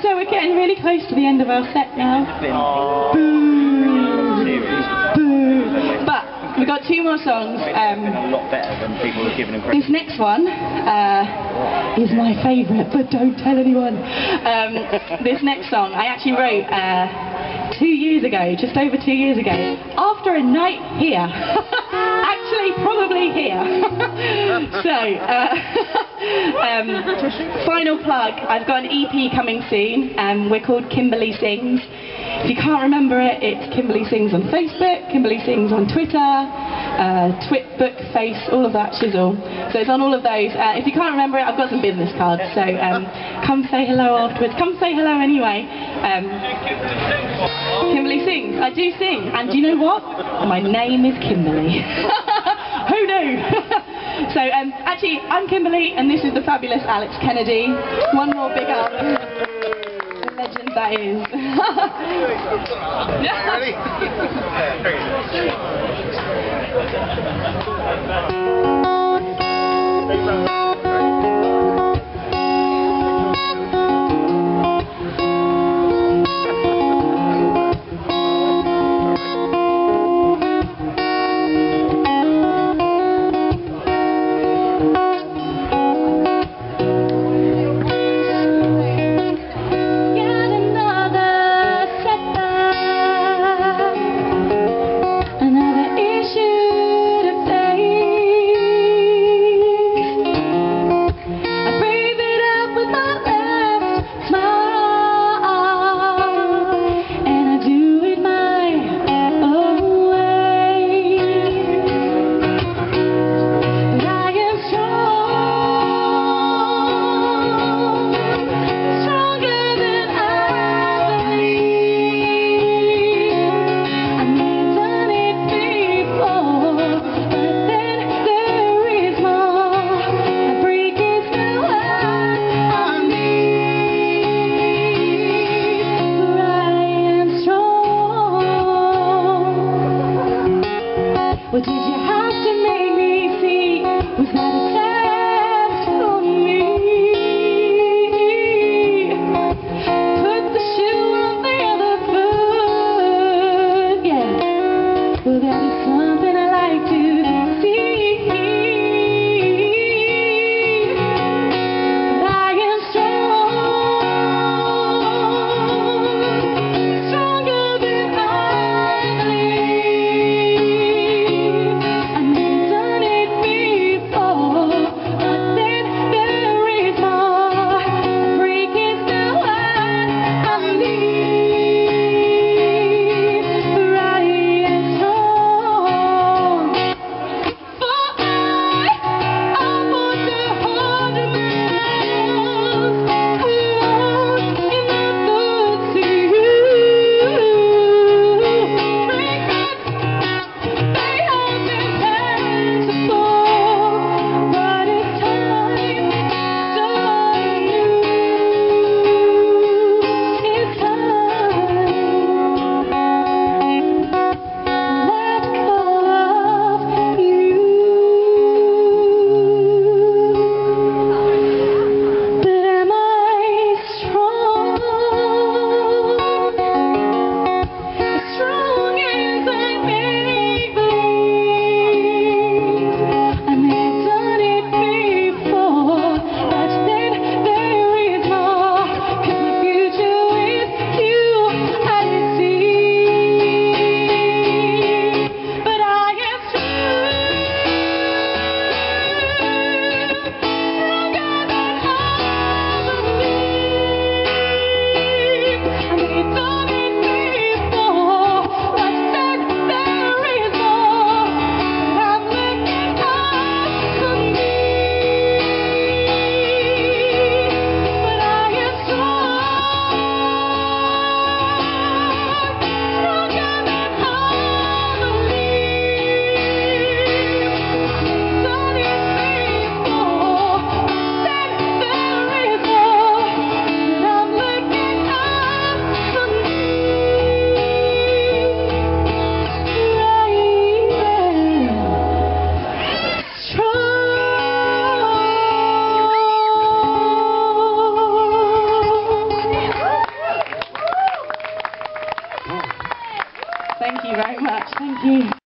Also, we're getting really close to the end of our set now. Boo. Boo. But we've got two more songs. Um, a lot better than people have given this next one uh, is my favourite, but don't tell anyone. Um, this next song I actually wrote uh, two years ago, just over two years ago, after a night here. actually, probably here. so, uh, um, final plug. I've got an EP coming soon. Um, we're called Kimberley Sings. If you can't remember it, it's Kimberley Sings on Facebook, Kimberley Sings on Twitter, uh, Twitbook, Face, all of that shizzle. So it's on all of those. Uh, if you can't remember it, I've got some business cards, so um, come say hello afterwards. Come say hello anyway. Um, Kimberley sings. I do sing. And do you know what? My name is Kimberley. So um, actually, I'm Kimberley, and this is the fabulous Alex Kennedy. One more big up. The legend that is. Yet What did you Thank you.